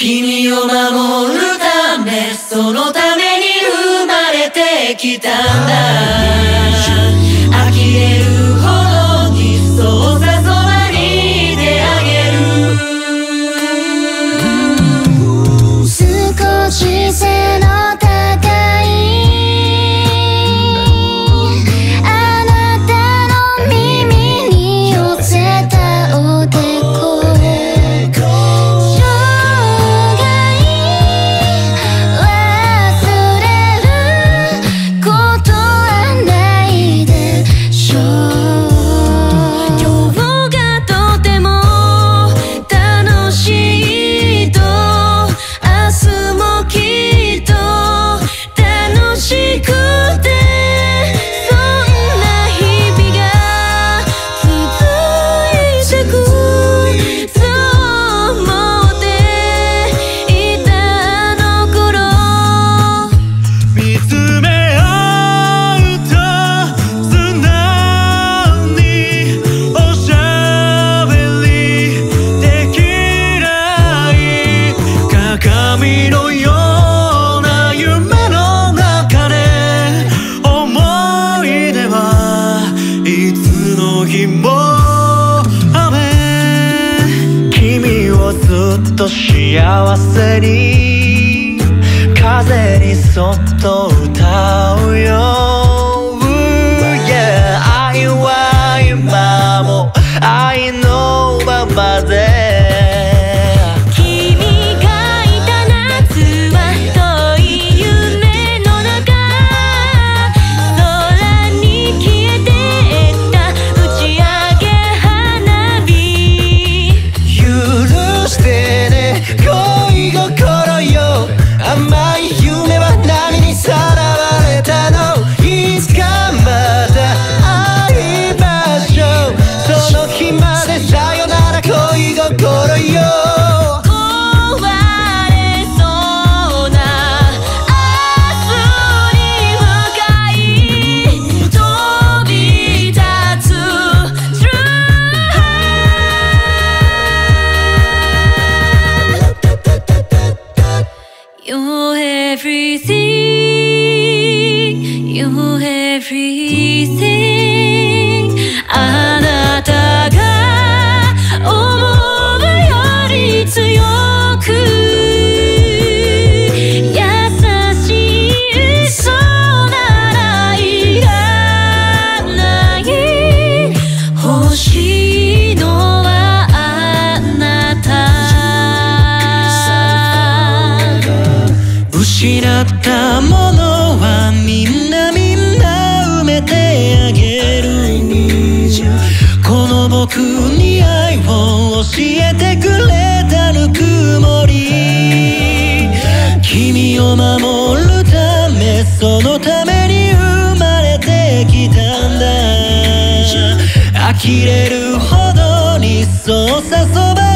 君を守るためそのために生まれてきたんだ。ずっと幸せに風にそっと歌うよ。You're everything, you're everything. I ったものはみんなみんな埋めてあげる。この僕に愛を教えてくれたぬくもり。君を守るためそのために生まれてきたんだ。呆れるほどにそうさそば